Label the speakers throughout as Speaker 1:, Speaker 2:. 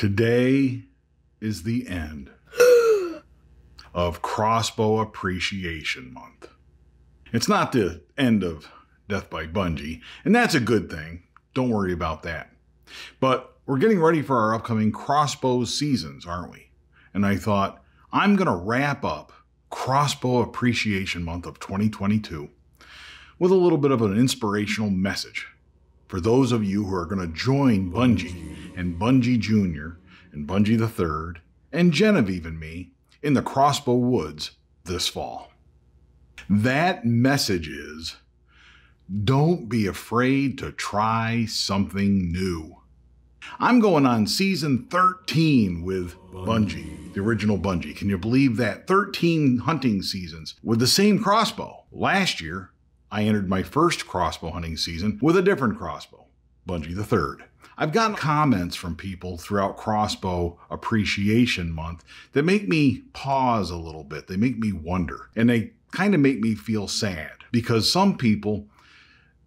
Speaker 1: Today is the end of Crossbow Appreciation Month. It's not the end of Death by Bunjie, and that's a good thing. Don't worry about that. But we're getting ready for our upcoming crossbow seasons, aren't we? And I thought, I'm going to wrap up Crossbow Appreciation Month of 2022 with a little bit of an inspirational message for those of you who are going to join Bunjie and Bunjie Jr. and Bunjie the Third and Genevieve and me in the Crossbow Woods this fall. That message is don't be afraid to try something new. I'm going on season 13 with Bunjie, the original Bunjie. Can you believe that? 13 hunting seasons with the same crossbow. Last year, I entered my first crossbow hunting season with a different crossbow, Bunjie the Third. I've gotten comments from people throughout Crossbow Appreciation Month that make me pause a little bit. They make me wonder. And they kind of make me feel sad because some people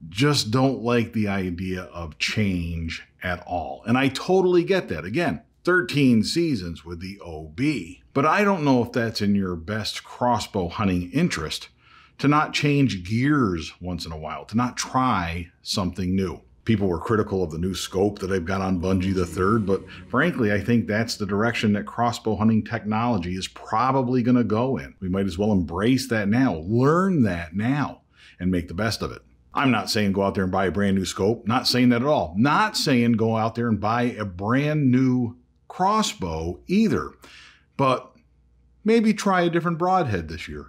Speaker 1: just don't like the idea of change at all. And I totally get that. Again, 13 seasons with the OB. But I don't know if that's in your best crossbow hunting interest to not change gears once in a while, to not try something new. People were critical of the new scope that I've got on Bunjie the Third, but frankly, I think that's the direction that crossbow hunting technology is probably going to go in. We might as well embrace that now, learn that now, and make the best of it. I'm not saying go out there and buy a brand new scope. Not saying that at all. Not saying go out there and buy a brand new crossbow either. But maybe try a different broadhead this year.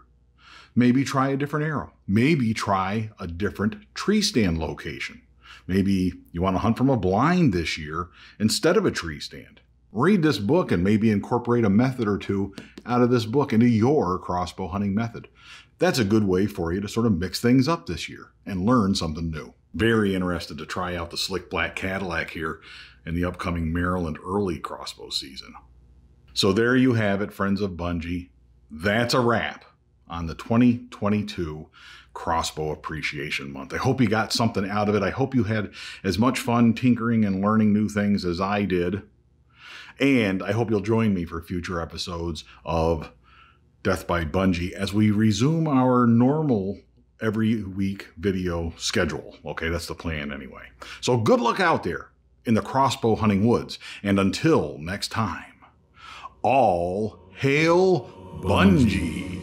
Speaker 1: Maybe try a different arrow. Maybe try a different tree stand location. Maybe you want to hunt from a blind this year instead of a tree stand. Read this book and maybe incorporate a method or two out of this book into your crossbow hunting method that's a good way for you to sort of mix things up this year and learn something new. Very interested to try out the slick black Cadillac here in the upcoming Maryland early crossbow season. So there you have it, friends of Bunjie. That's a wrap on the 2022 Crossbow Appreciation Month. I hope you got something out of it. I hope you had as much fun tinkering and learning new things as I did. And I hope you'll join me for future episodes of Death by Bunjie as we resume our normal every week video schedule. Okay, that's the plan anyway. So good luck out there in the crossbow hunting woods. And until next time, all hail Bunjie.